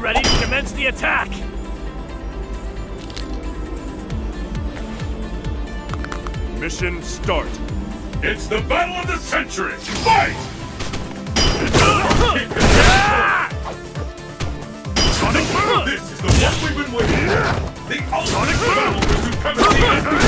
Ready to commence the attack! Mission start. It's the battle of the century! Fight! Sonic boom! This is the one we've been waiting for! The ultimate battle for supremacy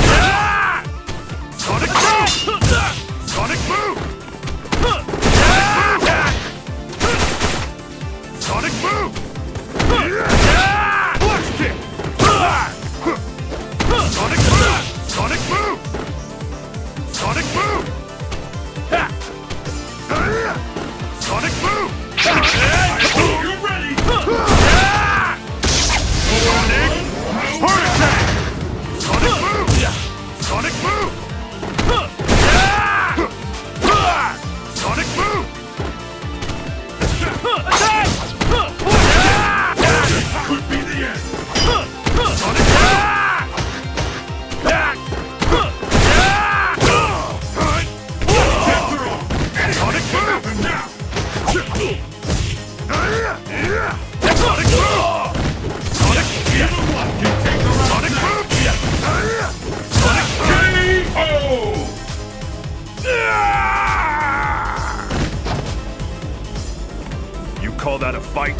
that a fight?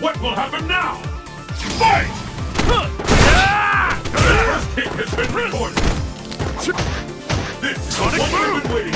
What will happen now? Fight! The first kick has been recorded! This is Sonic the one boom! we've been waiting for! Sonic boom!